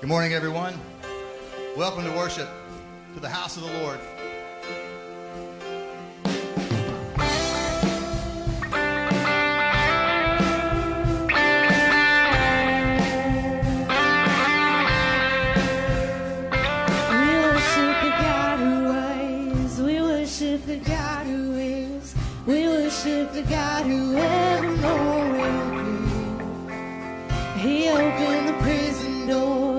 Good morning, everyone. Welcome to worship, to the house of the Lord. Worship the God who evermore will be. He opened the prison doors.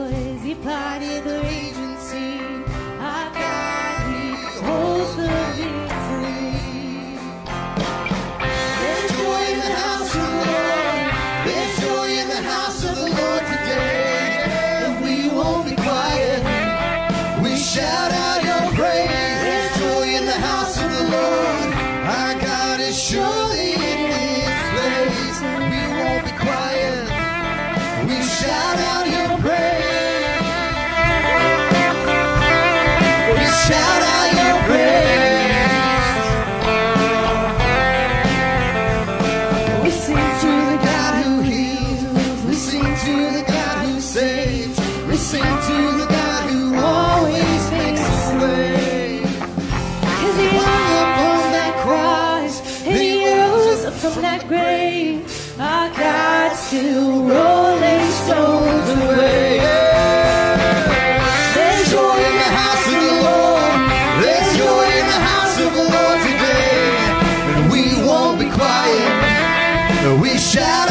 We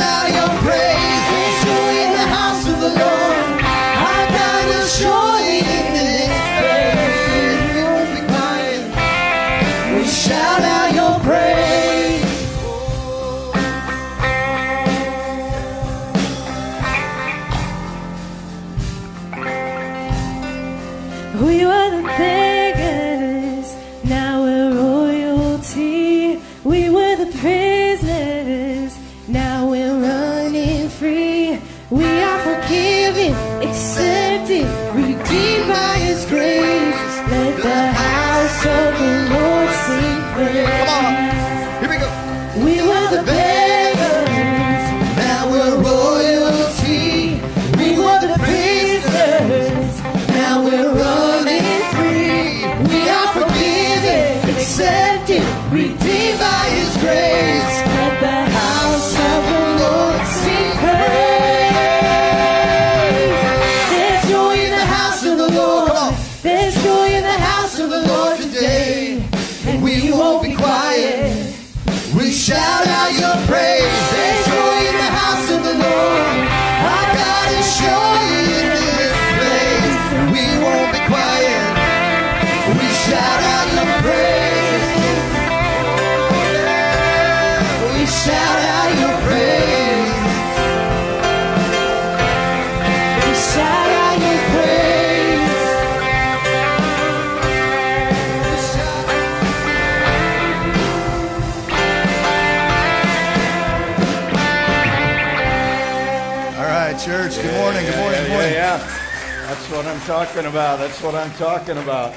what I'm talking about. That's what I'm talking about.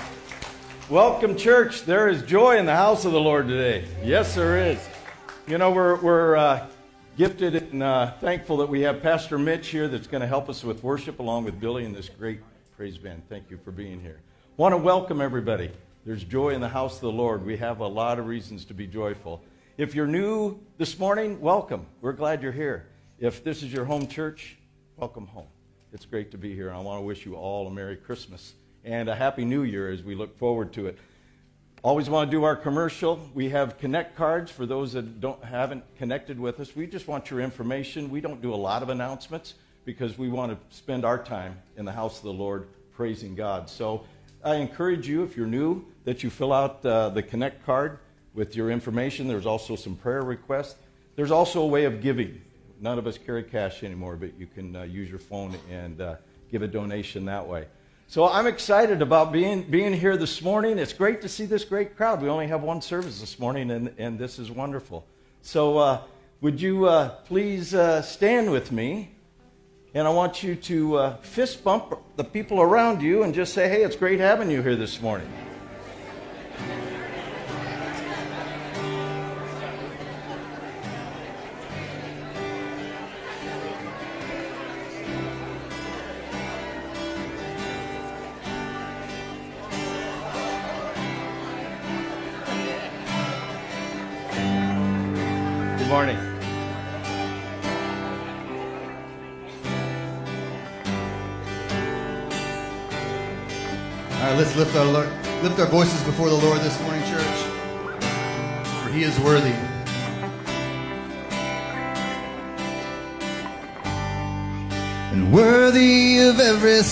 Welcome, church. There is joy in the house of the Lord today. Yes, there is. You know, we're, we're uh, gifted and uh, thankful that we have Pastor Mitch here that's going to help us with worship along with Billy and this great praise band. Thank you for being here. Want to welcome everybody. There's joy in the house of the Lord. We have a lot of reasons to be joyful. If you're new this morning, welcome. We're glad you're here. If this is your home church, welcome home. It's great to be here. and I want to wish you all a Merry Christmas and a Happy New Year as we look forward to it. Always want to do our commercial. We have connect cards for those that don't haven't connected with us. We just want your information. We don't do a lot of announcements because we want to spend our time in the house of the Lord praising God. So I encourage you, if you're new, that you fill out uh, the connect card with your information. There's also some prayer requests. There's also a way of giving. None of us carry cash anymore, but you can uh, use your phone and uh, give a donation that way. So I'm excited about being, being here this morning. It's great to see this great crowd. We only have one service this morning, and, and this is wonderful. So, uh, would you uh, please uh, stand with me? And I want you to uh, fist bump the people around you and just say, hey, it's great having you here this morning. morning.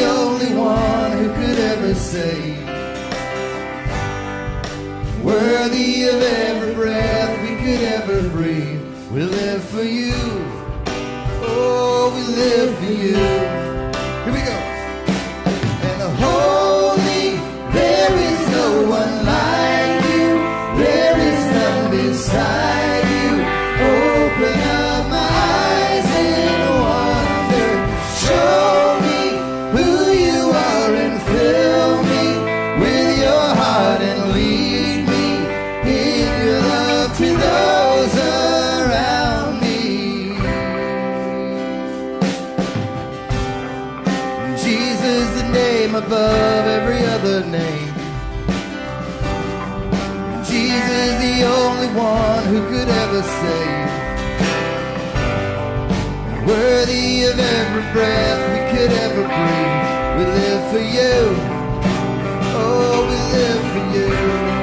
The only one who could ever save. Worthy of every breath we could ever breathe. We live for you. Oh, we live for you. Name. Jesus, the only one who could ever save. Worthy of every breath we could ever breathe. We live for you. Oh, we live for you.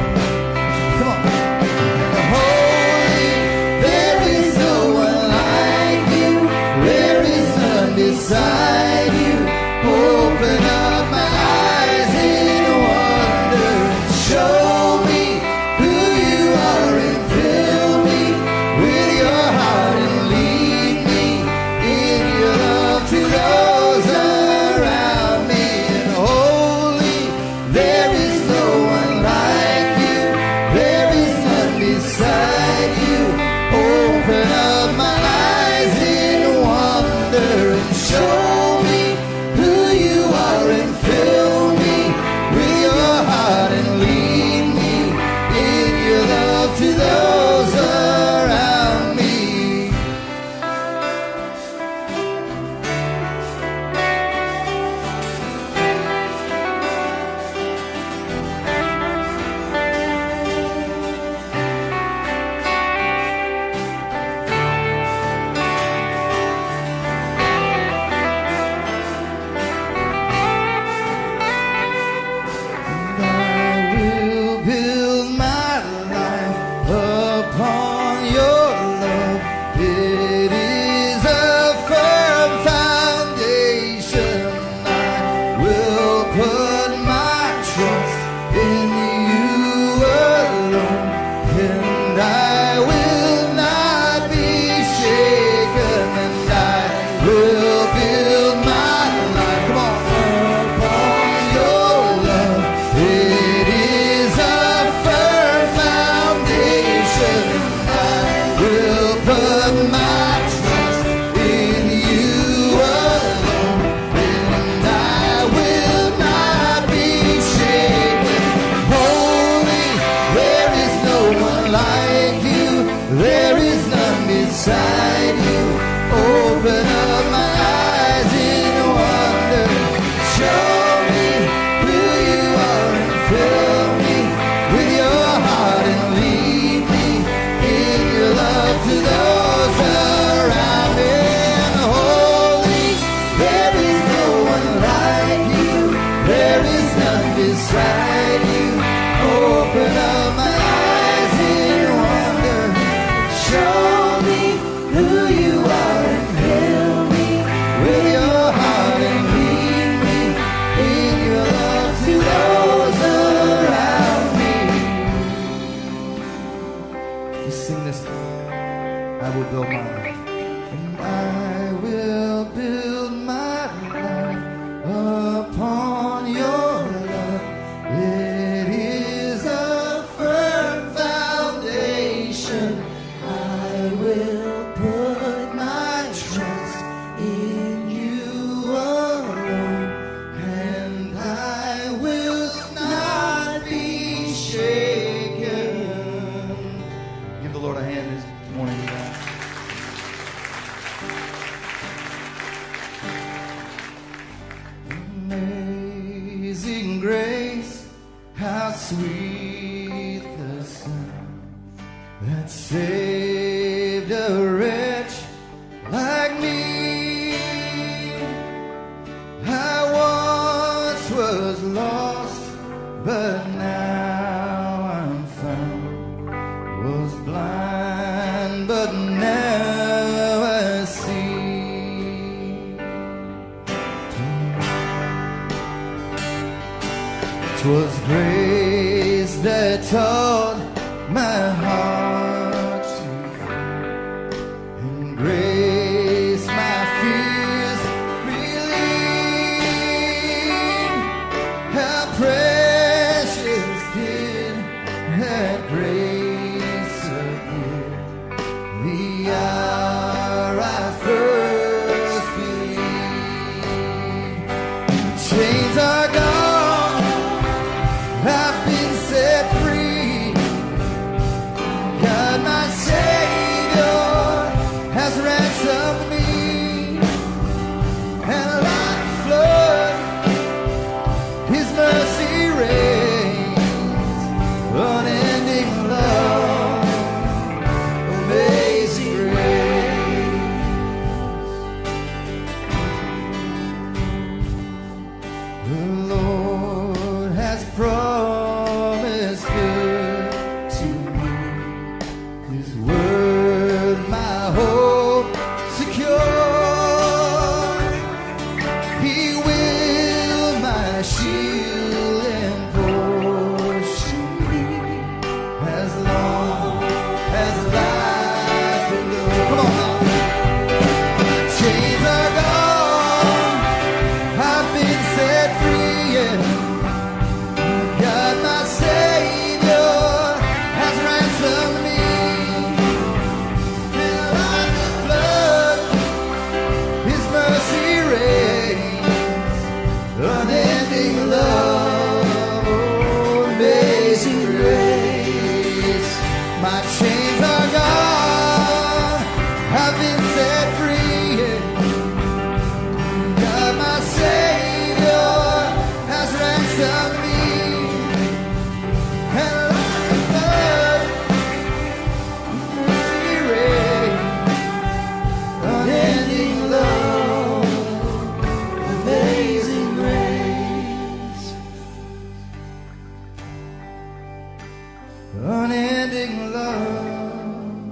Unending love,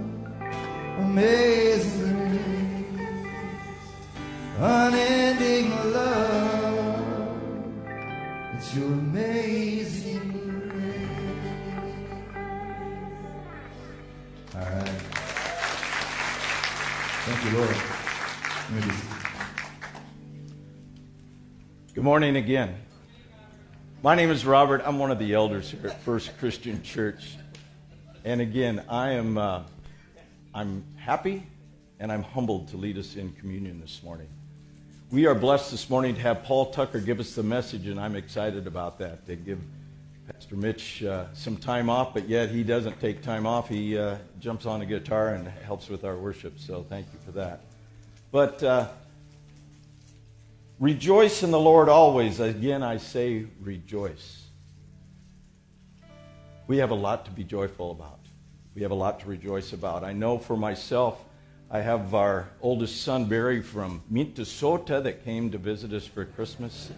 amazing grace unending love. It's your amazing grace. All right. Thank you, Lord. Good morning again. My name is Robert. I'm one of the elders here at First Christian Church. And again, I am uh, I'm happy and I'm humbled to lead us in communion this morning. We are blessed this morning to have Paul Tucker give us the message, and I'm excited about that. To give Pastor Mitch uh, some time off, but yet he doesn't take time off. He uh, jumps on a guitar and helps with our worship, so thank you for that. But uh, Rejoice in the Lord always. Again, I say rejoice. We have a lot to be joyful about. We have a lot to rejoice about. I know for myself, I have our oldest son, Barry, from Minnesota that came to visit us for Christmas.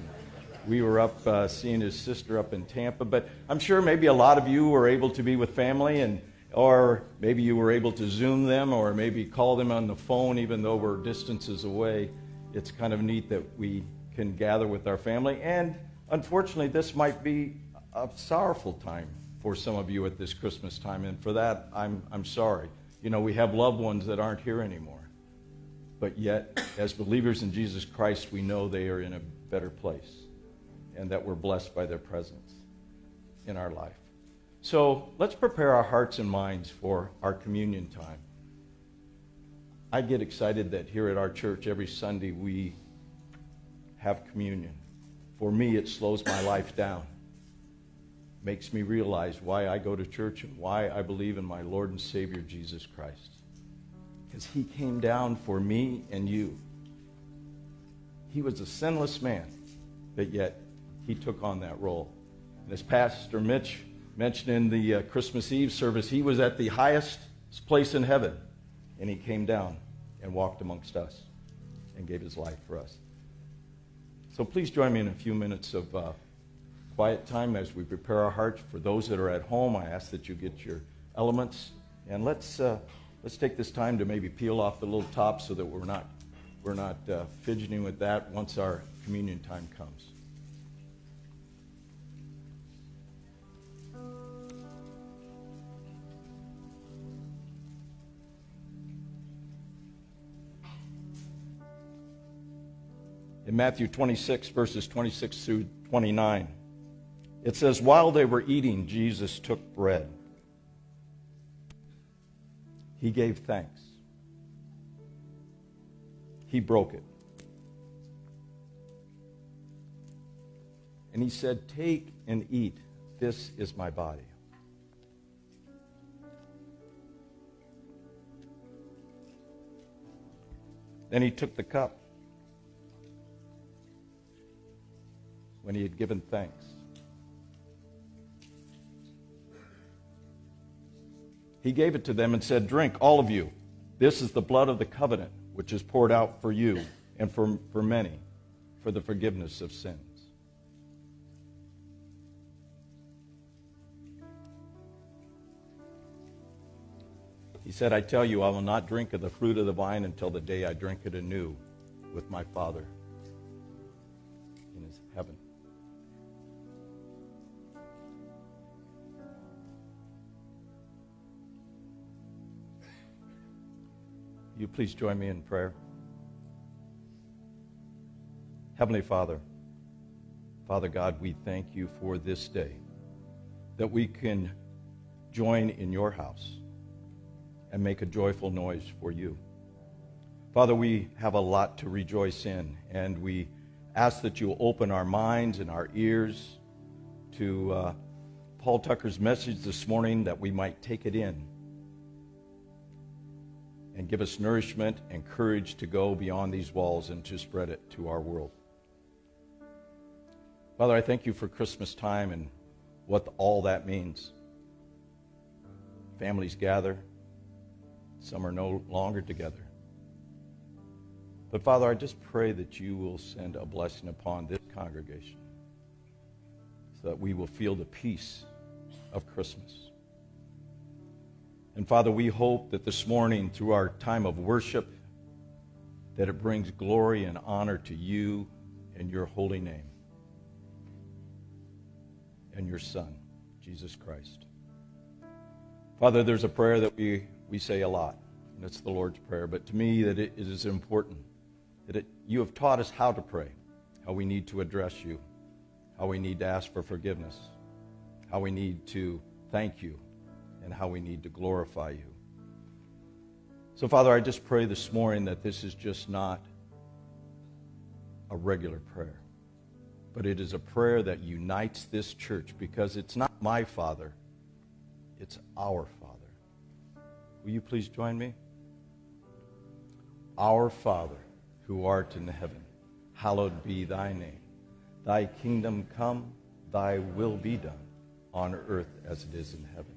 We were up uh, seeing his sister up in Tampa, but I'm sure maybe a lot of you were able to be with family, and or maybe you were able to Zoom them, or maybe call them on the phone, even though we're distances away it's kind of neat that we can gather with our family. And unfortunately, this might be a sorrowful time for some of you at this Christmas time. And for that, I'm, I'm sorry. You know, we have loved ones that aren't here anymore. But yet, as believers in Jesus Christ, we know they are in a better place and that we're blessed by their presence in our life. So let's prepare our hearts and minds for our communion time. I get excited that here at our church every Sunday we have communion. For me, it slows my life down, makes me realize why I go to church and why I believe in my Lord and Savior Jesus Christ. Because He came down for me and you. He was a sinless man, but yet He took on that role. And as Pastor Mitch mentioned in the uh, Christmas Eve service, He was at the highest place in heaven and he came down and walked amongst us and gave his life for us. So please join me in a few minutes of uh, quiet time as we prepare our hearts. For those that are at home, I ask that you get your elements. And let's, uh, let's take this time to maybe peel off the little top so that we're not, we're not uh, fidgeting with that once our communion time comes. In Matthew 26, verses 26 through 29. It says, While they were eating, Jesus took bread. He gave thanks. He broke it. And he said, Take and eat. This is my body. Then he took the cup. When he had given thanks. He gave it to them and said, Drink, all of you. This is the blood of the covenant, which is poured out for you and for, for many for the forgiveness of sins. He said, I tell you, I will not drink of the fruit of the vine until the day I drink it anew with my Father you please join me in prayer? Heavenly Father, Father God, we thank you for this day that we can join in your house and make a joyful noise for you. Father, we have a lot to rejoice in, and we ask that you open our minds and our ears to uh, Paul Tucker's message this morning that we might take it in and give us nourishment and courage to go beyond these walls and to spread it to our world. Father, I thank you for Christmas time and what all that means. Families gather, some are no longer together. But Father, I just pray that you will send a blessing upon this congregation so that we will feel the peace of Christmas. And Father, we hope that this morning, through our time of worship, that it brings glory and honor to you and your holy name and your Son, Jesus Christ. Father, there's a prayer that we, we say a lot, and it's the Lord's Prayer, but to me, that it is important that it, you have taught us how to pray, how we need to address you, how we need to ask for forgiveness, how we need to thank you and how we need to glorify you. So, Father, I just pray this morning that this is just not a regular prayer, but it is a prayer that unites this church because it's not my Father, it's our Father. Will you please join me? Our Father, who art in heaven, hallowed be thy name. Thy kingdom come, thy will be done, on earth as it is in heaven.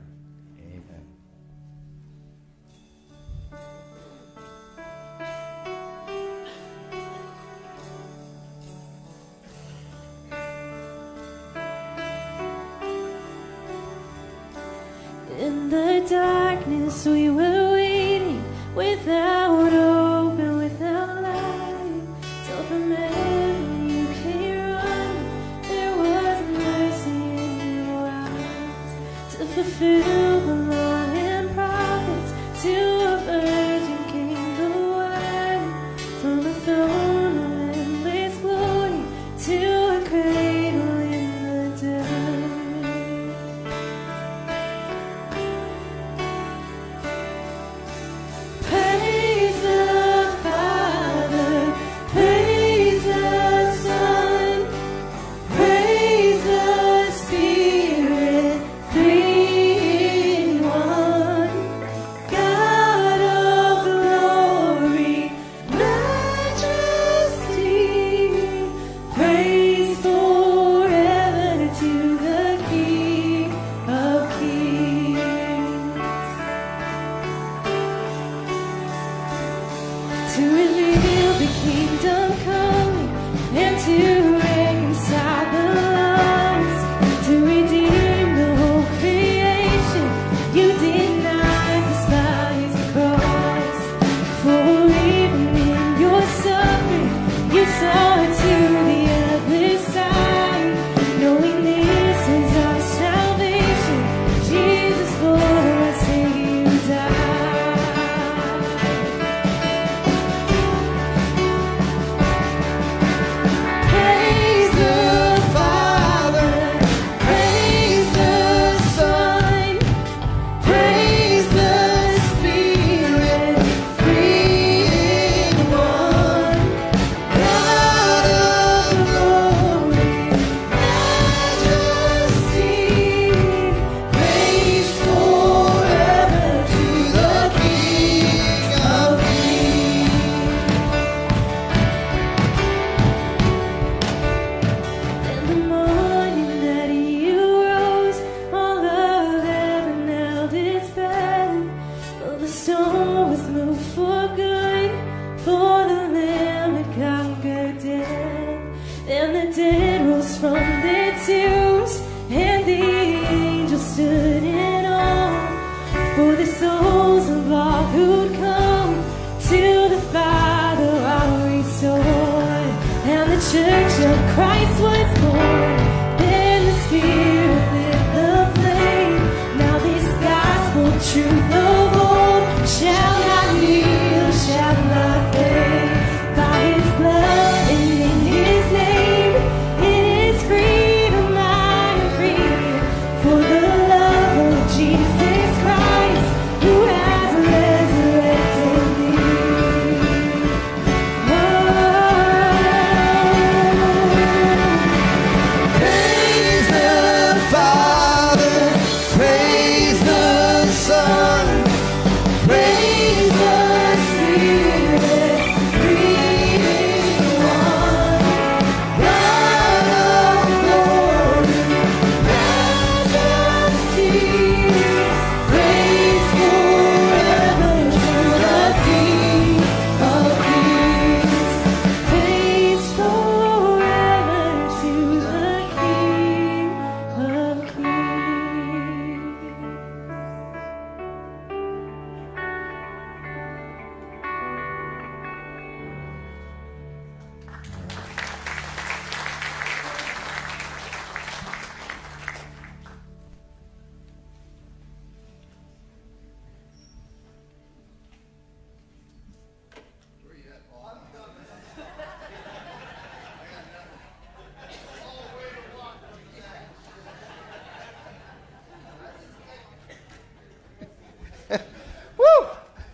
Darkness we were waiting without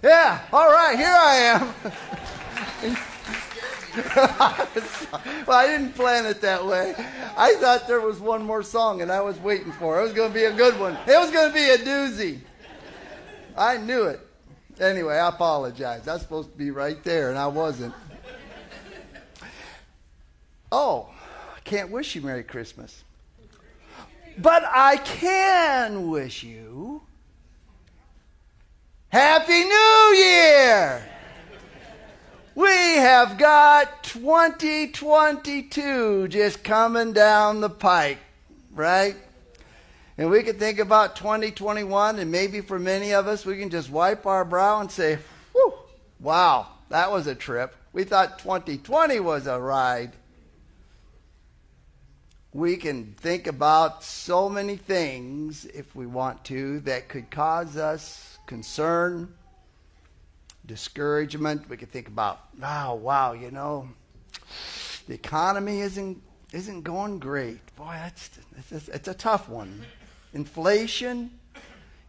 Yeah, all right, here I am. well, I didn't plan it that way. I thought there was one more song, and I was waiting for it. It was going to be a good one. It was going to be a doozy. I knew it. Anyway, I apologize. I was supposed to be right there, and I wasn't. Oh, I can't wish you Merry Christmas. But I can wish you Happy New Year! We have got 2022 just coming down the pike, right? And we can think about 2021, and maybe for many of us, we can just wipe our brow and say, Whew, wow, that was a trip. We thought 2020 was a ride. We can think about so many things, if we want to, that could cause us concern, discouragement. We could think about, oh, wow, you know, the economy isn't isn't going great. Boy, that's it's a, it's a tough one. Inflation,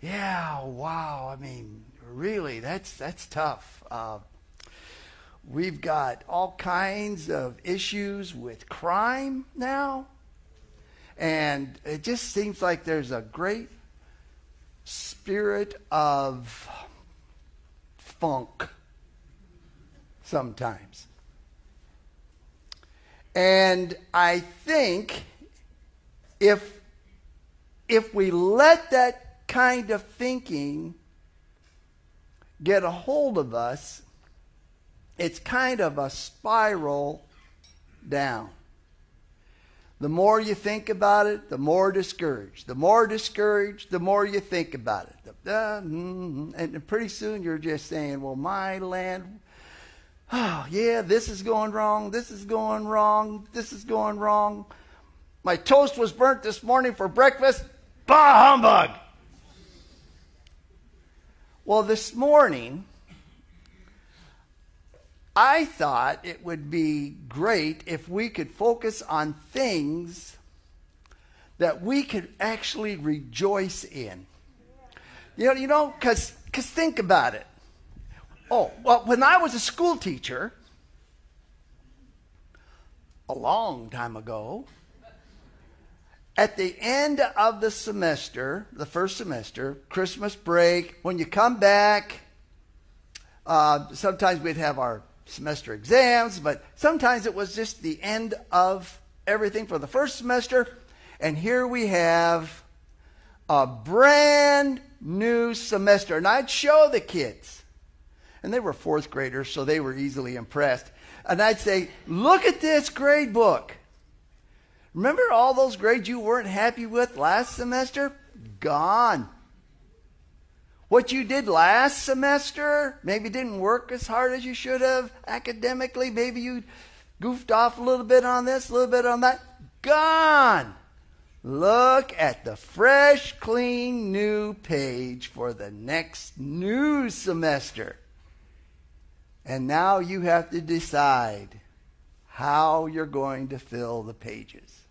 yeah, wow. I mean, really, that's that's tough. Uh, we've got all kinds of issues with crime now, and it just seems like there's a great spirit of funk sometimes. And I think if, if we let that kind of thinking get a hold of us, it's kind of a spiral down. The more you think about it, the more discouraged. The more discouraged, the more you think about it. Mm-hmm. and pretty soon you're just saying, well, my land, oh, yeah, this is going wrong, this is going wrong, this is going wrong. My toast was burnt this morning for breakfast. Bah humbug! Well, this morning, I thought it would be great if we could focus on things that we could actually rejoice in. You know, you know, because because think about it. Oh, well, when I was a school teacher, a long time ago, at the end of the semester, the first semester, Christmas break, when you come back, uh, sometimes we'd have our semester exams, but sometimes it was just the end of everything for the first semester. And here we have a brand new semester. And I'd show the kids, and they were fourth graders, so they were easily impressed. And I'd say, Look at this grade book. Remember all those grades you weren't happy with last semester? Gone. What you did last semester maybe didn't work as hard as you should have academically. Maybe you goofed off a little bit on this, a little bit on that. Gone. Look at the fresh, clean, new page for the next new semester. And now you have to decide how you're going to fill the pages.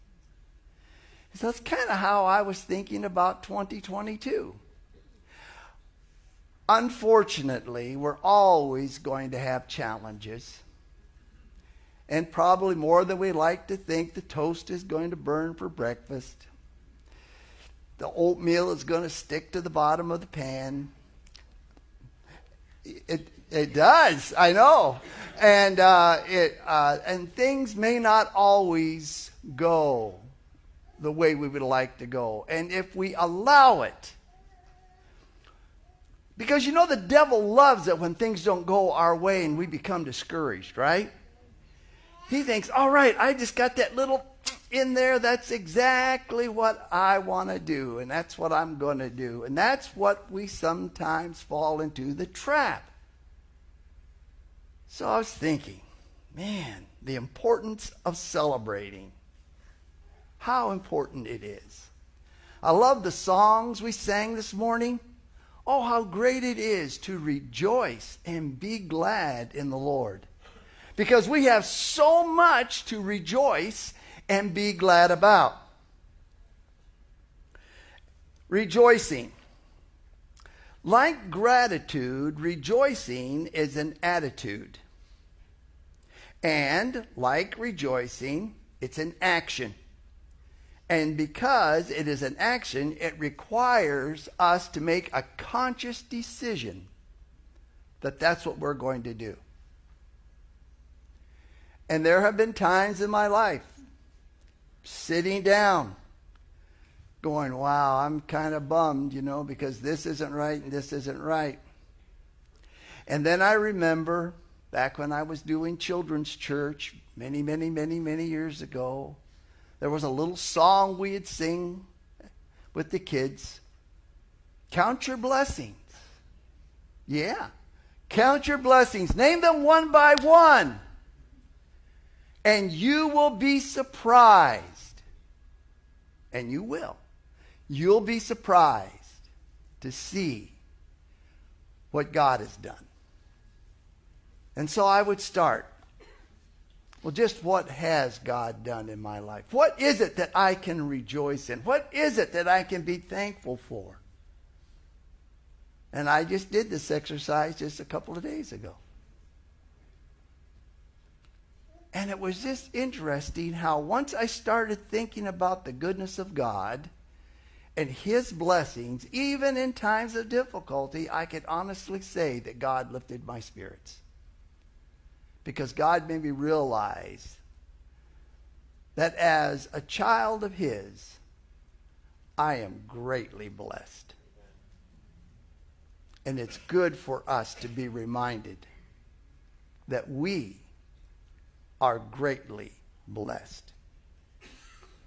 So that's kind of how I was thinking about 2022. Unfortunately, we're always going to have challenges. And probably more than we like to think, the toast is going to burn for breakfast. The oatmeal is going to stick to the bottom of the pan. It, it does, I know. And, uh, it, uh, and things may not always go the way we would like to go. And if we allow it, because you know the devil loves it when things don't go our way and we become discouraged, right? He thinks, all right, I just got that little in there. That's exactly what I want to do, and that's what I'm going to do. And that's what we sometimes fall into the trap. So I was thinking, man, the importance of celebrating. How important it is. I love the songs we sang this morning. Oh, how great it is to rejoice and be glad in the Lord. Because we have so much to rejoice and be glad about. Rejoicing. Like gratitude, rejoicing is an attitude. And like rejoicing, it's an action. And because it is an action, it requires us to make a conscious decision that that's what we're going to do. And there have been times in my life sitting down going, wow, I'm kind of bummed, you know, because this isn't right and this isn't right. And then I remember back when I was doing children's church many, many, many, many years ago, there was a little song we'd sing with the kids. Count your blessings. Yeah. Count your blessings. Name them one by one. And you will be surprised. And you will. You'll be surprised to see what God has done. And so I would start. Well, just what has God done in my life? What is it that I can rejoice in? What is it that I can be thankful for? And I just did this exercise just a couple of days ago. And it was just interesting how once I started thinking about the goodness of God and His blessings, even in times of difficulty, I could honestly say that God lifted my spirits because God made me realize that as a child of His, I am greatly blessed. And it's good for us to be reminded that we are greatly blessed.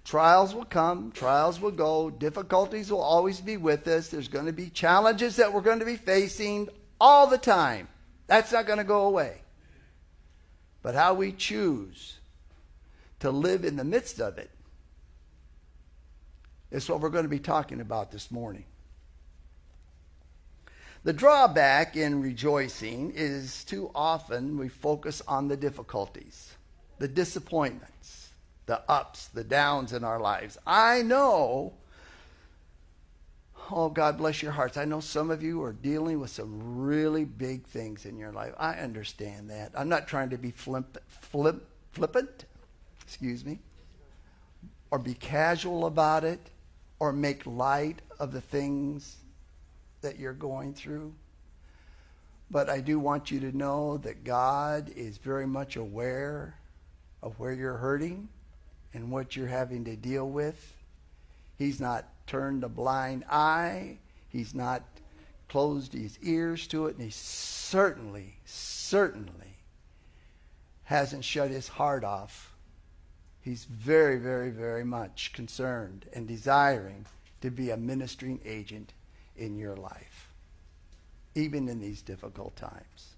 Trials will come, trials will go, difficulties will always be with us. There's going to be challenges that we're going to be facing all the time. That's not going to go away. But how we choose to live in the midst of it is what we're going to be talking about this morning. The drawback in rejoicing is too often we focus on the difficulties, the disappointments, the ups, the downs in our lives. I know Oh, God bless your hearts. I know some of you are dealing with some really big things in your life. I understand that. I'm not trying to be flip, flip, flippant, excuse me, or be casual about it, or make light of the things that you're going through. But I do want you to know that God is very much aware of where you're hurting and what you're having to deal with. He's not turned a blind eye. He's not closed his ears to it. And he certainly, certainly hasn't shut his heart off. He's very, very, very much concerned and desiring to be a ministering agent in your life, even in these difficult times.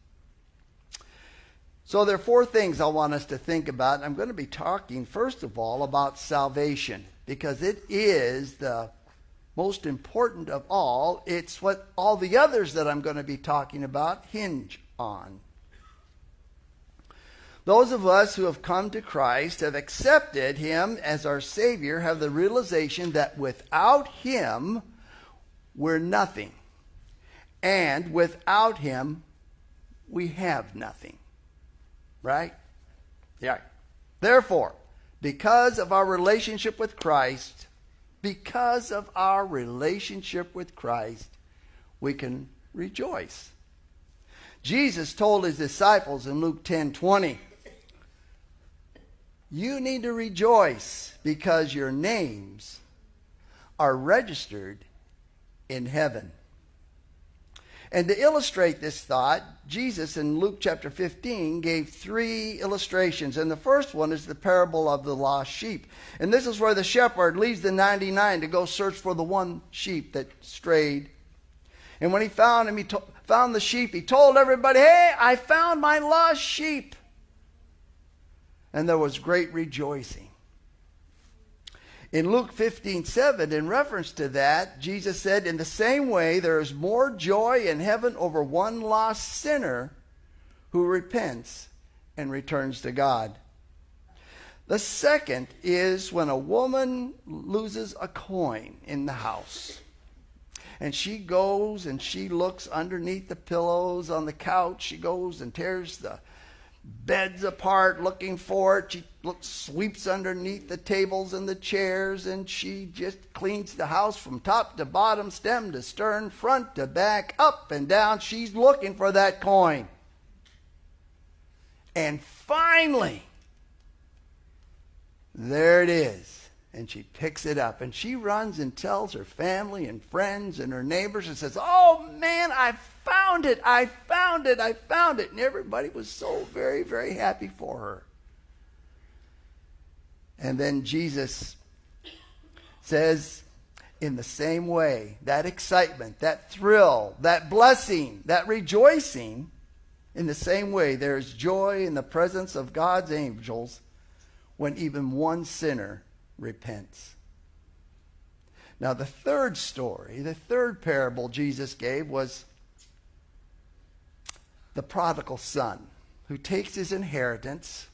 So, there are four things I want us to think about. I'm going to be talking, first of all, about salvation because it is the most important of all. It's what all the others that I'm going to be talking about hinge on. Those of us who have come to Christ, have accepted Him as our Savior, have the realization that without Him, we're nothing. And without Him, we have nothing. Right? Yeah. Therefore, because of our relationship with Christ, because of our relationship with Christ, we can rejoice. Jesus told his disciples in Luke 10 20, You need to rejoice because your names are registered in heaven. And to illustrate this thought, Jesus in Luke chapter 15 gave three illustrations. And the first one is the parable of the lost sheep. And this is where the shepherd leaves the 99 to go search for the one sheep that strayed. And when he found him, he to- found the sheep. He told everybody, Hey, I found my lost sheep. And there was great rejoicing. In Luke 15 7, in reference to that, Jesus said, In the same way, there is more joy in heaven over one lost sinner who repents and returns to God. The second is when a woman loses a coin in the house. And she goes and she looks underneath the pillows on the couch. She goes and tears the beds apart looking for it. She looks, sweeps underneath the tables and the chairs, and she just cleans the house from top to bottom, stem to stern, front to back, up and down. She's looking for that coin. And finally, there it is. And she picks it up and she runs and tells her family and friends and her neighbors and says, Oh man, I found it! I found it! I found it! And everybody was so very, very happy for her. And then Jesus says, in the same way, that excitement, that thrill, that blessing, that rejoicing, in the same way, there is joy in the presence of God's angels when even one sinner repents. Now, the third story, the third parable Jesus gave was the prodigal son who takes his inheritance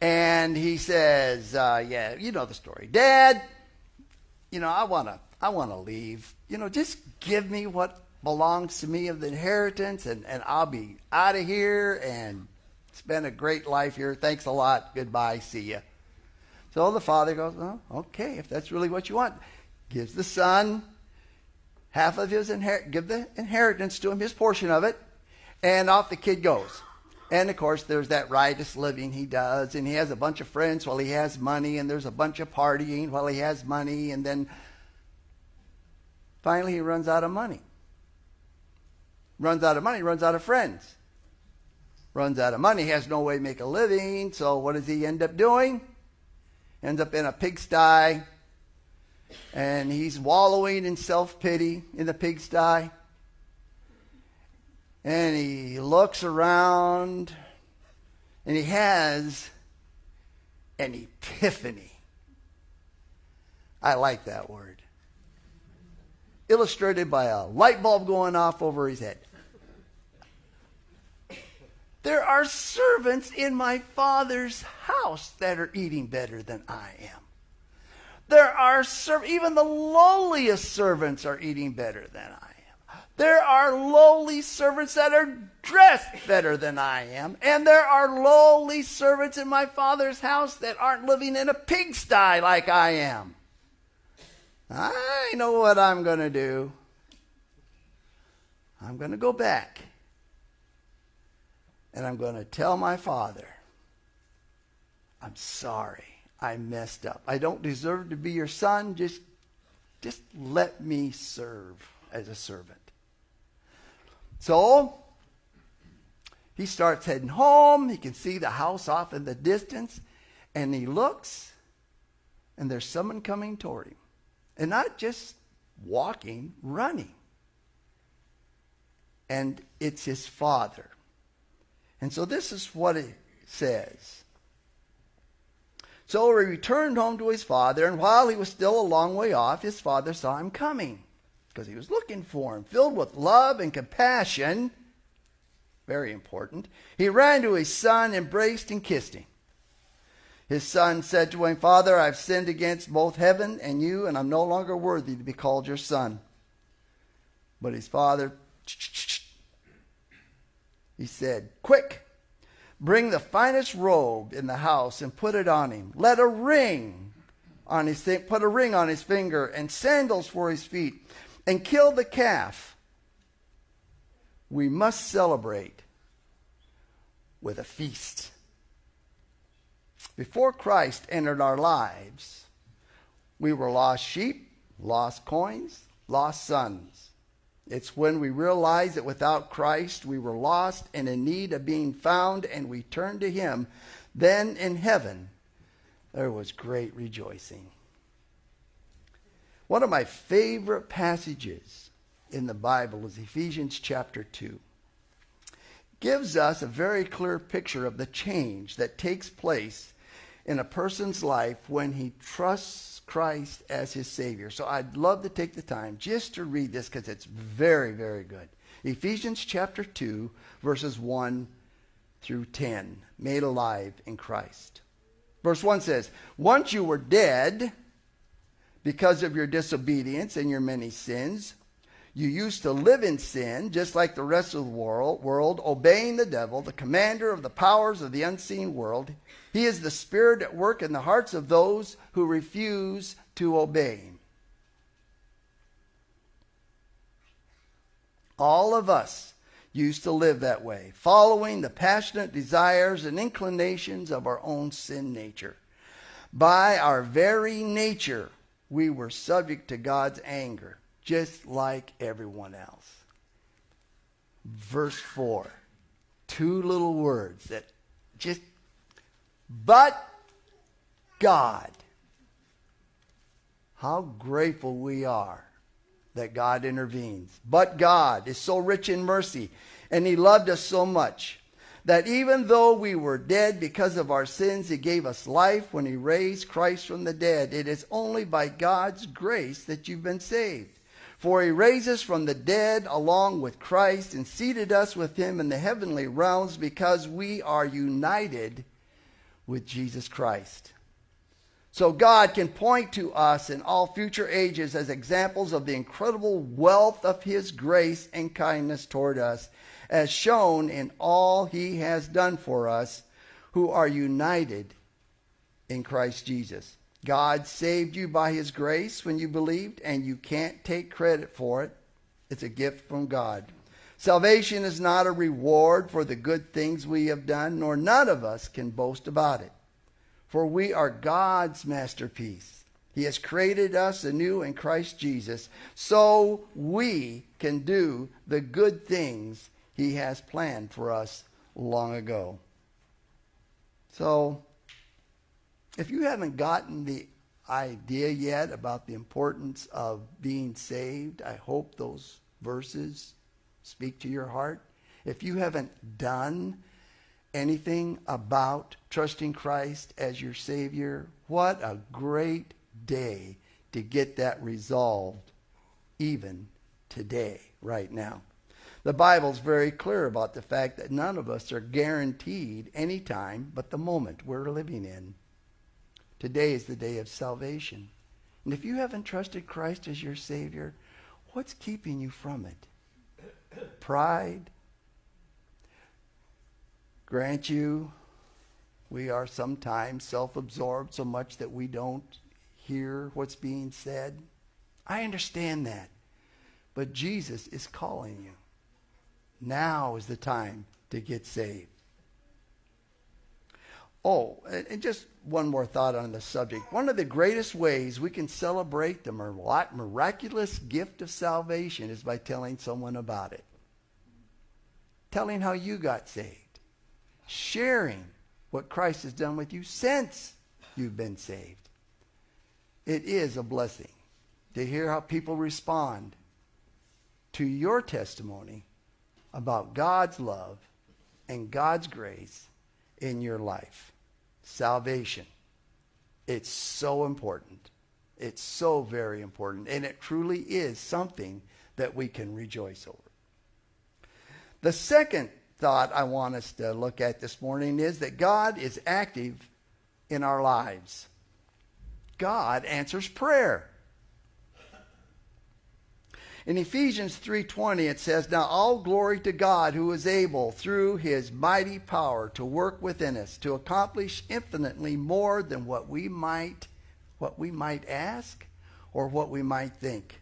and he says, uh, "Yeah, you know the story, Dad. You know, I want to, I want to leave. You know, just give me what belongs to me of the inheritance, and and I'll be out of here and spend a great life here. Thanks a lot. Goodbye. See ya." So the father goes, "Well, okay, if that's really what you want." Gives the son half of his inheritance, give the inheritance to him, his portion of it, and off the kid goes. And of course, there's that riotous living he does, and he has a bunch of friends while he has money, and there's a bunch of partying while he has money, and then finally he runs out of money. Runs out of money, runs out of friends. Runs out of money, has no way to make a living, so what does he end up doing? Ends up in a pigsty, and he's wallowing in self pity in the pigsty and he looks around and he has an epiphany. I like that word. Illustrated by a light bulb going off over his head. There are servants in my father's house that are eating better than I am. There are serv- even the lowliest servants are eating better than I am. there are lowly servants that are dressed better than I am. And there are lowly servants in my father's house that aren't living in a pigsty like I am. I know what I'm going to do. I'm going to go back. And I'm going to tell my father, I'm sorry. I messed up. I don't deserve to be your son. Just, just let me serve as a servant. So he starts heading home. He can see the house off in the distance. And he looks, and there's someone coming toward him. And not just walking, running. And it's his father. And so this is what it says. So he returned home to his father, and while he was still a long way off, his father saw him coming because he was looking for him, filled with love and compassion. Very important. He ran to his son, embraced, and kissed him. His son said to him, Father, I've sinned against both heaven and you, and I'm no longer worthy to be called your son. But his father, he said, Quick, bring the finest robe in the house and put it on him. Let a ring on his put a ring on his finger and sandals for his feet and kill the calf, we must celebrate with a feast. Before Christ entered our lives, we were lost sheep, lost coins, lost sons. It's when we realize that without Christ we were lost and in need of being found, and we turned to Him. Then in heaven there was great rejoicing. One of my favorite passages in the Bible is Ephesians chapter 2. Gives us a very clear picture of the change that takes place in a person's life when he trusts Christ as his Savior. So I'd love to take the time just to read this because it's very, very good. Ephesians chapter 2, verses 1 through 10, made alive in Christ. Verse 1 says, Once you were dead because of your disobedience and your many sins. You used to live in sin, just like the rest of the world, world, obeying the devil, the commander of the powers of the unseen world. He is the spirit at work in the hearts of those who refuse to obey. All of us used to live that way, following the passionate desires and inclinations of our own sin nature. By our very nature, we were subject to God's anger just like everyone else. Verse 4. Two little words that just, but God. How grateful we are that God intervenes. But God is so rich in mercy, and He loved us so much that even though we were dead because of our sins, He gave us life when He raised Christ from the dead. It is only by God's grace that you've been saved. For he raised us from the dead along with Christ and seated us with him in the heavenly realms because we are united with Jesus Christ. So God can point to us in all future ages as examples of the incredible wealth of his grace and kindness toward us, as shown in all he has done for us who are united in Christ Jesus. God saved you by his grace when you believed, and you can't take credit for it. It's a gift from God. Salvation is not a reward for the good things we have done, nor none of us can boast about it. For we are God's masterpiece. He has created us anew in Christ Jesus so we can do the good things he has planned for us long ago. So if you haven't gotten the idea yet about the importance of being saved, I hope those verses speak to your heart. If you haven't done anything about trusting Christ as your Savior, what a great day to get that resolved, even today, right now. The Bible's very clear about the fact that none of us are guaranteed any time but the moment we're living in. Today is the day of salvation. And if you haven't trusted Christ as your Savior, what's keeping you from it? Pride? Grant you, we are sometimes self absorbed so much that we don't hear what's being said. I understand that. But Jesus is calling you. Now is the time to get saved. Oh, and just one more thought on the subject. One of the greatest ways we can celebrate the miraculous gift of salvation is by telling someone about it. Telling how you got saved. Sharing what Christ has done with you since you've been saved. It is a blessing to hear how people respond to your testimony about God's love and God's grace in your life salvation. It's so important. It's so very important. And it truly is something that we can rejoice over. The second thought I want us to look at this morning is that God is active in our lives. God answers prayer. In Ephesians 3:20 it says, "Now all glory to God who is able through his mighty power to work within us to accomplish infinitely more than what we might what we might ask or what we might think."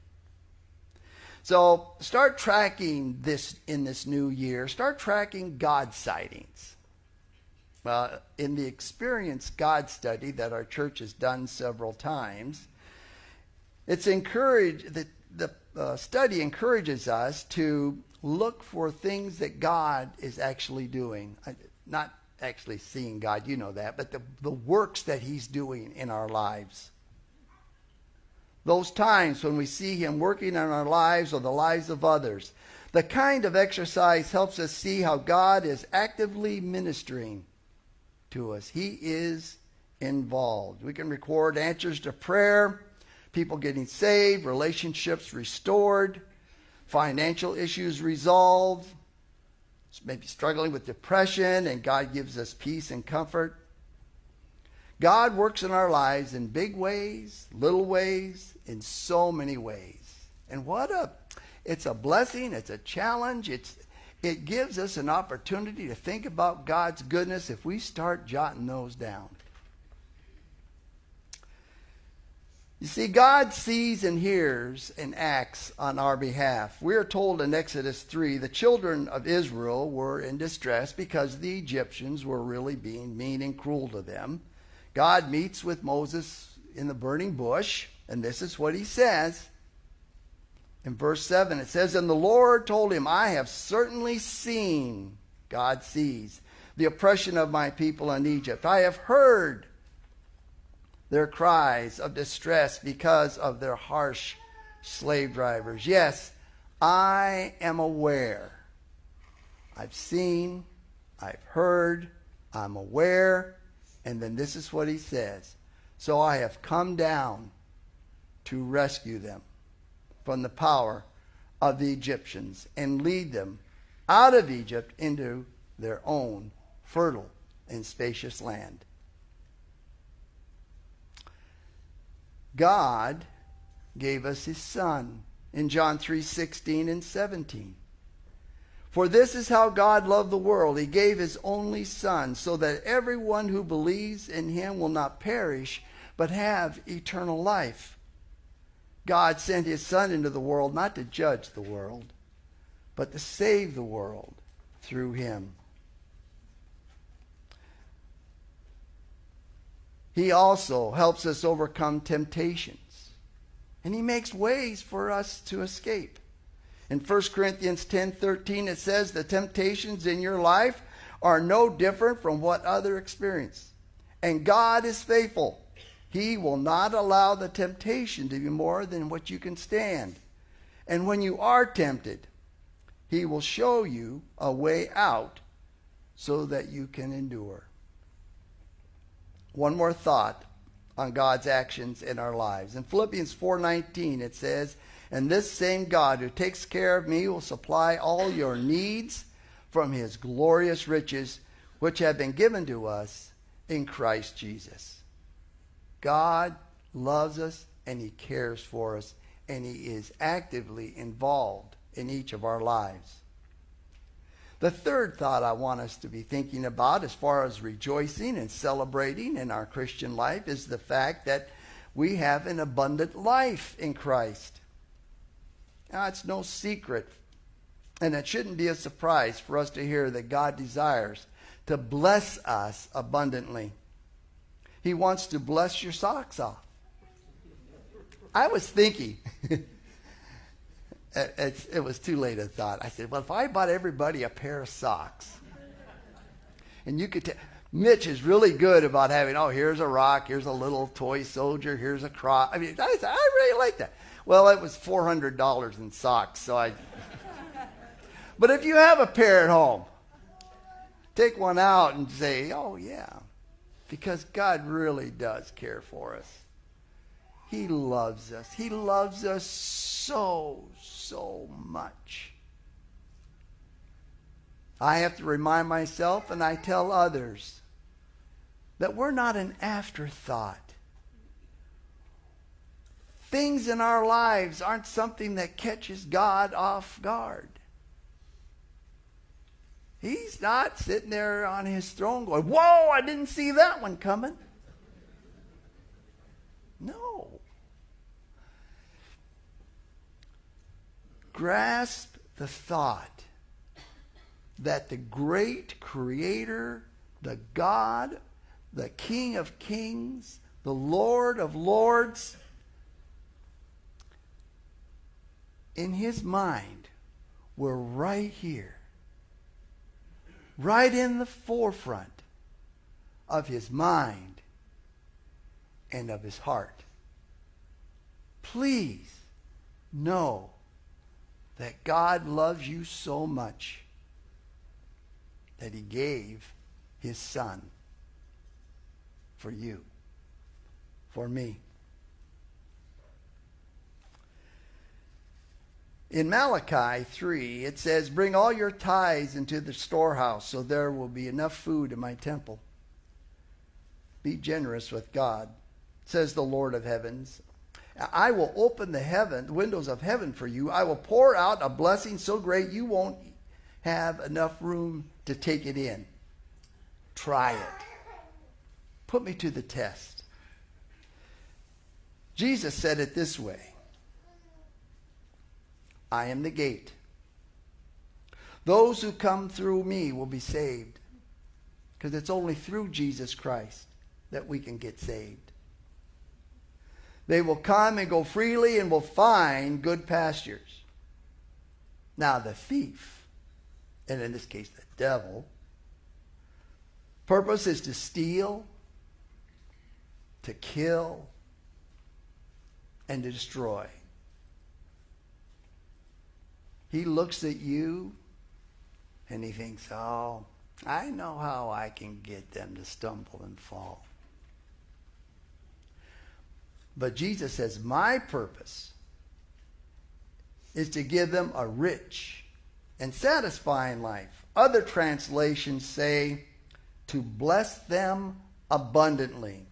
So, start tracking this in this new year. Start tracking God sightings. Uh, in the Experience God study that our church has done several times, it's encouraged that the uh, study encourages us to look for things that God is actually doing. Not actually seeing God, you know that, but the, the works that He's doing in our lives. Those times when we see Him working in our lives or the lives of others. The kind of exercise helps us see how God is actively ministering to us. He is involved. We can record answers to prayer people getting saved, relationships restored, financial issues resolved, maybe struggling with depression, and God gives us peace and comfort. God works in our lives in big ways, little ways, in so many ways. And what a it's a blessing, it's a challenge, it's it gives us an opportunity to think about God's goodness if we start jotting those down. You see, God sees and hears and acts on our behalf. We are told in Exodus 3 the children of Israel were in distress because the Egyptians were really being mean and cruel to them. God meets with Moses in the burning bush, and this is what he says in verse 7, it says, And the Lord told him, I have certainly seen, God sees, the oppression of my people in Egypt. I have heard their cries of distress because of their harsh slave drivers. Yes, I am aware. I've seen, I've heard, I'm aware. And then this is what he says So I have come down to rescue them from the power of the Egyptians and lead them out of Egypt into their own fertile and spacious land. God gave us his son in John 3:16 and 17. For this is how God loved the world. He gave his only son so that everyone who believes in him will not perish but have eternal life. God sent his Son into the world not to judge the world, but to save the world through him. He also helps us overcome temptations. And he makes ways for us to escape. In 1 Corinthians 10:13 it says the temptations in your life are no different from what other experience. And God is faithful he will not allow the temptation to be more than what you can stand. And when you are tempted, He will show you a way out so that you can endure. One more thought on God's actions in our lives. In Philippians 4:19 it says, "And this same God who takes care of me will supply all your needs from his glorious riches which have been given to us in Christ Jesus." God loves us and He cares for us, and He is actively involved in each of our lives. The third thought I want us to be thinking about as far as rejoicing and celebrating in our Christian life is the fact that we have an abundant life in Christ. Now, it's no secret, and it shouldn't be a surprise for us to hear that God desires to bless us abundantly. He wants to bless your socks off. I was thinking, it, it, was too late a thought. I said, well, if I bought everybody a pair of socks, and you could, t- Mitch is really good about having, oh, here's a rock, here's a little toy soldier, here's a cross. I mean, I, I really like that. Well, it was $400 in socks, so I. but if you have a pair at home, take one out and say, oh, yeah, because God really does care for us. He loves us. He loves us so, so much. I have to remind myself, and I tell others, that we're not an afterthought. Things in our lives aren't something that catches God off guard. He's not sitting there on his throne going, Whoa, I didn't see that one coming. No. Grasp the thought that the great creator, the God, the King of kings, the Lord of lords, in his mind, we're right here right in the forefront of his mind and of his heart. Please know that God loves you so much that he gave his son for you, for me. In Malachi 3, it says, Bring all your tithes into the storehouse, so there will be enough food in my temple. Be generous with God, says the Lord of heavens. I will open the heaven, the windows of heaven for you. I will pour out a blessing so great you won't have enough room to take it in. Try it. Put me to the test. Jesus said it this way I am the gate. Those who come through me will be saved. Because it's only through Jesus Christ that we can get saved. They will come and go freely and will find good pastures. Now, the thief, and in this case the devil, purpose is to steal, to kill, and to destroy. He looks at you and he thinks, oh, I know how I can get them to stumble and fall. But Jesus says, My purpose is to give them a rich and satisfying life. Other translations say, to bless them abundantly.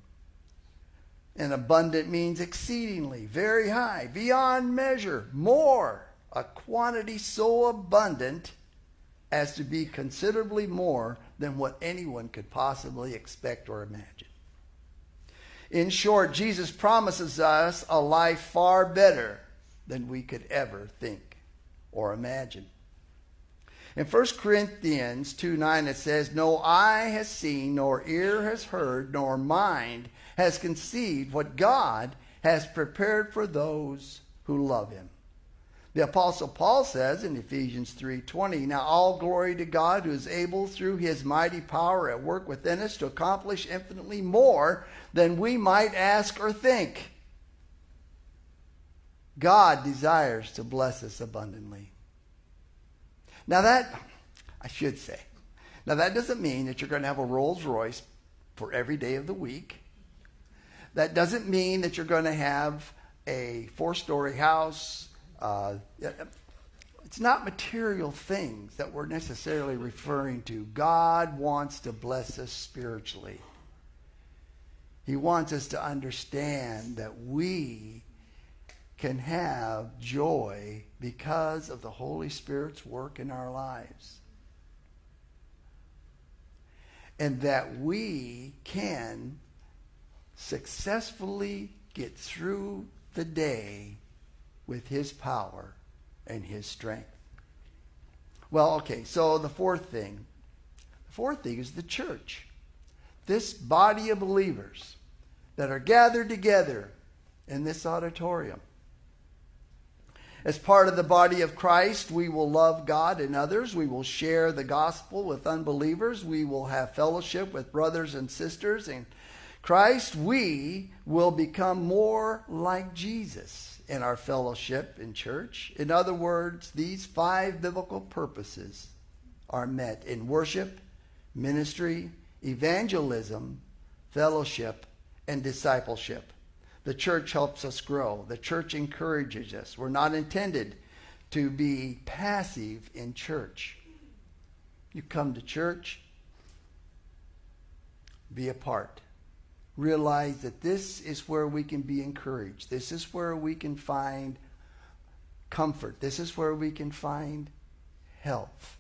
And abundant means exceedingly, very high, beyond measure, more, a quantity so abundant as to be considerably more than what anyone could possibly expect or imagine. In short, Jesus promises us a life far better than we could ever think or imagine. In 1 Corinthians 2 9, it says, No eye has seen, nor ear has heard, nor mind has conceived what God has prepared for those who love him. The apostle Paul says in Ephesians 3:20, "Now all glory to God who is able through his mighty power at work within us to accomplish infinitely more than we might ask or think." God desires to bless us abundantly. Now that I should say. Now that doesn't mean that you're going to have a Rolls Royce for every day of the week. That doesn't mean that you're going to have a four-story house uh, it's not material things that we're necessarily referring to. God wants to bless us spiritually. He wants us to understand that we can have joy because of the Holy Spirit's work in our lives. And that we can successfully get through the day with his power and his strength. Well, okay, so the fourth thing. The fourth thing is the church. This body of believers that are gathered together in this auditorium. As part of the body of Christ, we will love God and others. We will share the gospel with unbelievers. We will have fellowship with brothers and sisters in Christ. We will become more like Jesus in our fellowship in church. In other words, these five biblical purposes are met in worship, ministry, evangelism, fellowship, and discipleship. The church helps us grow. The church encourages us. We're not intended to be passive in church. You come to church, be a part realize that this is where we can be encouraged. This is where we can find comfort. This is where we can find health.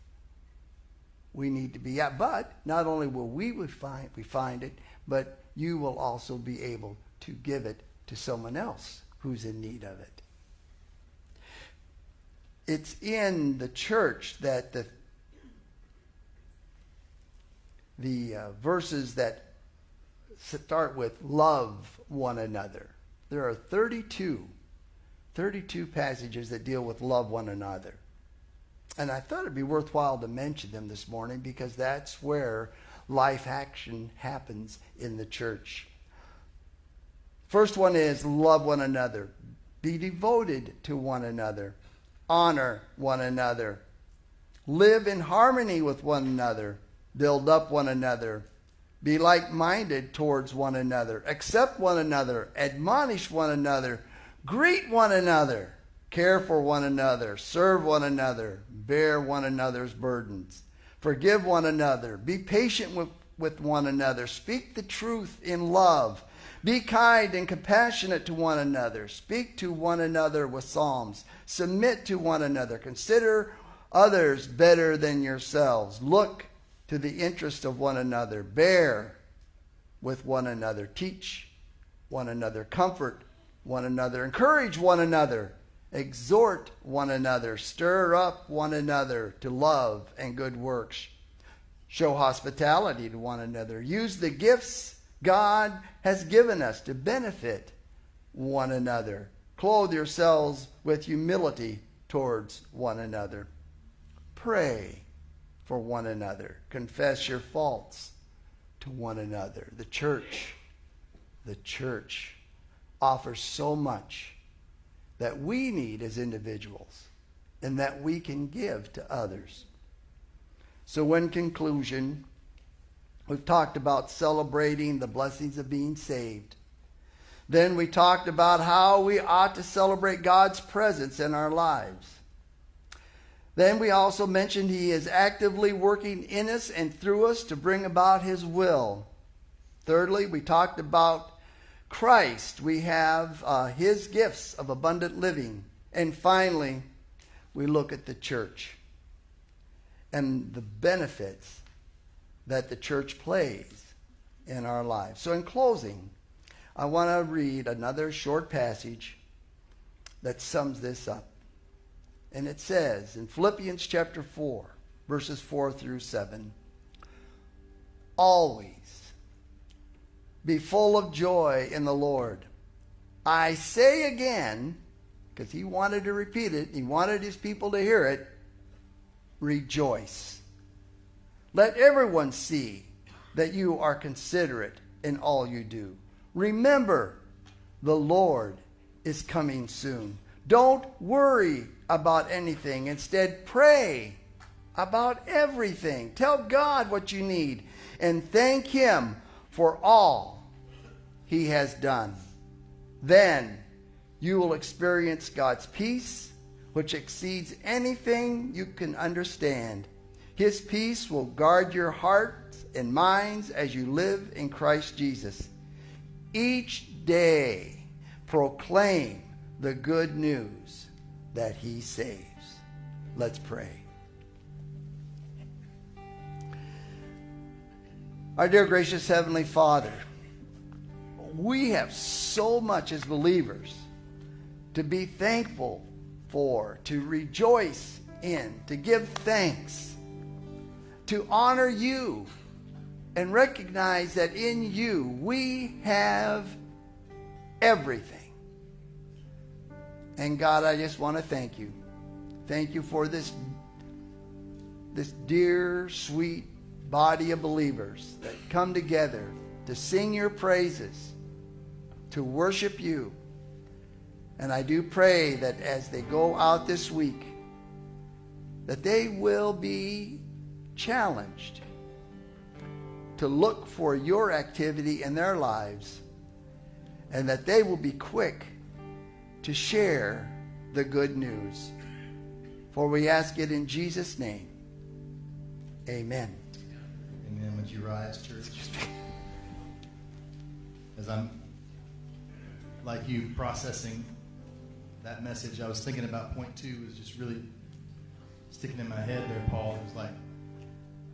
We need to be at, but not only will we find we find it, but you will also be able to give it to someone else who's in need of it. It's in the church that the the uh, verses that start with love one another. There are 32, 32 passages that deal with love one another. And I thought it'd be worthwhile to mention them this morning because that's where life action happens in the church. First one is love one another. Be devoted to one another. Honor one another. Live in harmony with one another. Build up one another. Be like minded towards one another. Accept one another. Admonish one another. Greet one another. Care for one another. Serve one another. Bear one another's burdens. Forgive one another. Be patient with with one another. Speak the truth in love. Be kind and compassionate to one another. Speak to one another with psalms. Submit to one another. Consider others better than yourselves. Look to the interest of one another. Bear with one another. Teach one another. Comfort one another. Encourage one another. Exhort one another. Stir up one another to love and good works. Show hospitality to one another. Use the gifts God has given us to benefit one another. Clothe yourselves with humility towards one another. Pray for one another. Confess your faults to one another. The church, the church offers so much that we need as individuals and that we can give to others. So, in conclusion, we've talked about celebrating the blessings of being saved. Then we talked about how we ought to celebrate God's presence in our lives. Then we also mentioned He is actively working in us and through us to bring about His will. Thirdly, we talked about Christ. We have uh, His gifts of abundant living. And finally, we look at the church and the benefits that the church plays in our lives. So, in closing, I want to read another short passage that sums this up. And it says in Philippians chapter 4, verses 4 through 7 Always be full of joy in the Lord. I say again, because he wanted to repeat it, he wanted his people to hear it rejoice. Let everyone see that you are considerate in all you do. Remember, the Lord is coming soon. Don't worry about anything. Instead, pray about everything. Tell God what you need and thank Him for all He has done. Then you will experience God's peace, which exceeds anything you can understand. His peace will guard your hearts and minds as you live in Christ Jesus. Each day, proclaim the good news that He saves. Let's pray. Our dear gracious Heavenly Father, we have so much as believers to be thankful for, to rejoice in, to give thanks, to honor you, and recognize that in you we have everything. And God, I just want to thank you. Thank you for this, this dear, sweet body of believers that come together to sing your praises, to worship you. And I do pray that as they go out this week, that they will be challenged to look for your activity in their lives and that they will be quick to share the good news. For we ask it in Jesus' name. Amen. Amen. Would you rise, church? As I'm like you processing that message, I was thinking about point two was just really sticking in my head there, Paul. It was like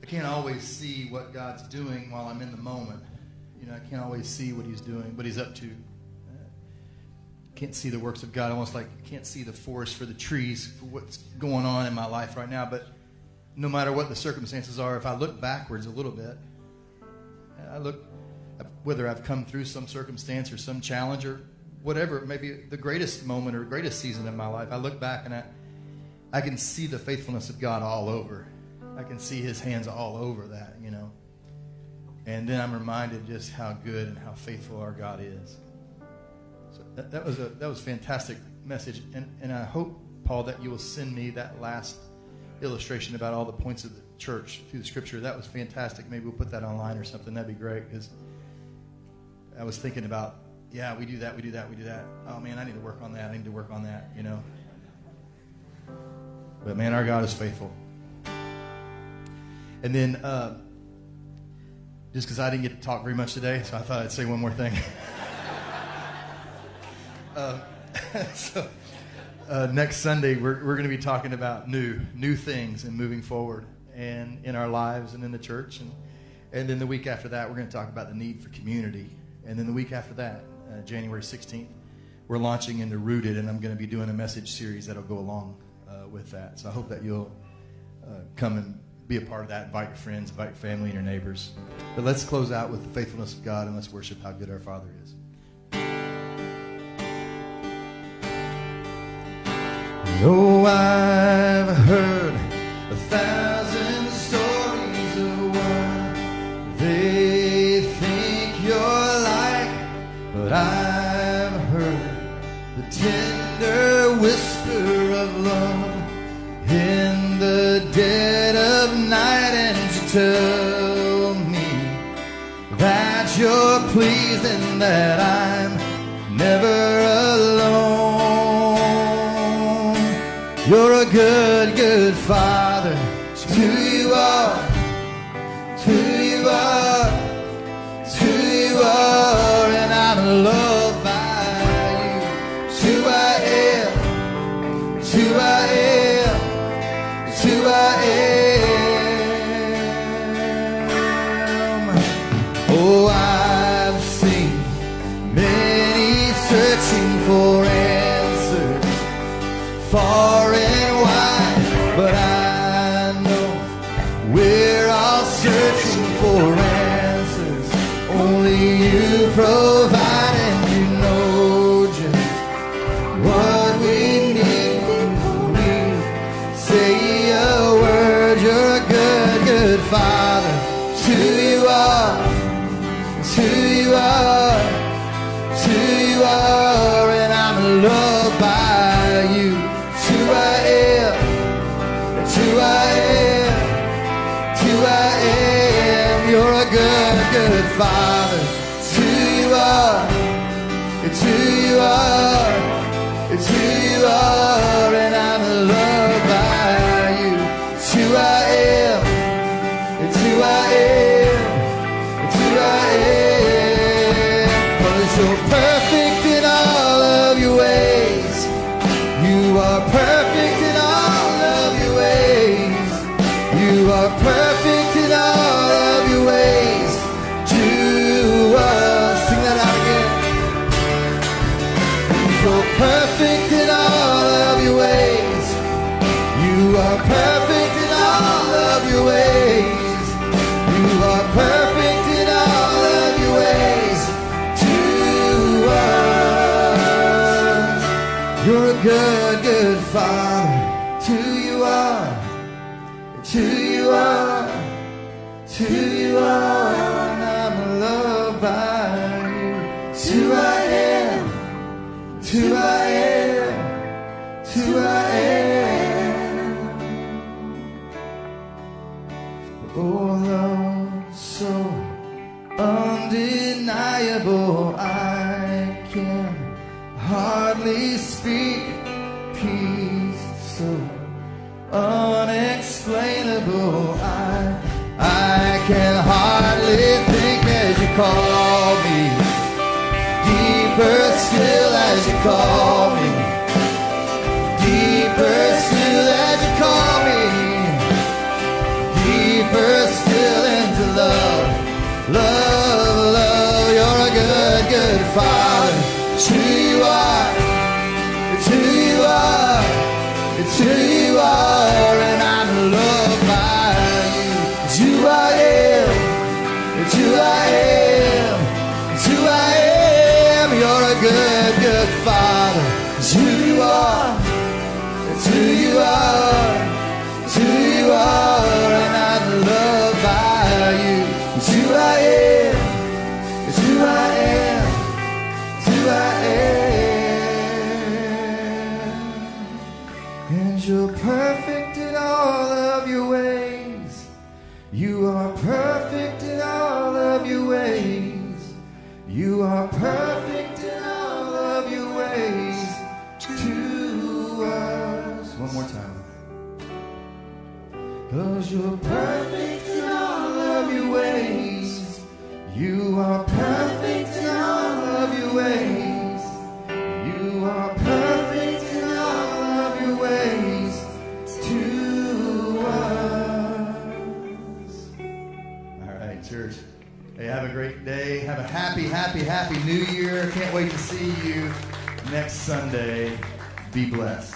I can't always see what God's doing while I'm in the moment. You know, I can't always see what He's doing, what He's up to can't see the works of God. Almost like I can't see the forest for the trees for what's going on in my life right now. But no matter what the circumstances are, if I look backwards a little bit, I look whether I've come through some circumstance or some challenge or whatever, maybe the greatest moment or greatest season in my life, I look back and I, I can see the faithfulness of God all over. I can see His hands all over that, you know. And then I'm reminded just how good and how faithful our God is. That, that was a that was fantastic message, and and I hope Paul that you will send me that last illustration about all the points of the church through the scripture. That was fantastic. Maybe we'll put that online or something. That'd be great because I was thinking about yeah, we do that, we do that, we do that. Oh man, I need to work on that. I need to work on that. You know. But man, our God is faithful. And then. Uh, just because I didn't get to talk very much today, so I thought I'd say one more thing. uh, so, uh, next Sunday, we're, we're going to be talking about new, new things and moving forward and in our lives and in the church. And, and then the week after that, we're going to talk about the need for community. And then the week after that, uh, January 16th, we're launching into Rooted, and I'm going to be doing a message series that'll go along uh, with that. So I hope that you'll uh, come and be a part of that. Invite your friends, invite your family and your neighbors. But let's close out with the faithfulness of God and let's worship how good our Father is. Oh, I've heard a thousand stories of what they think you're like, but I've heard the tender whisper of love in the dead of night, and you tell me that you're pleased and that I'm good, good father. Provide, you know just what we need. We say a word, you're a good, good father. Who you are, who you are, who you are, and I'm loved by you. Who I am, who I am, who I am. You're a good, good father. Call me. Deeper still as you call me deeper still into love. Love, love, you're a good, good father. It's who you are. It's who you are. It's who you are, Happy New Year. Can't wait to see you next Sunday. Be blessed.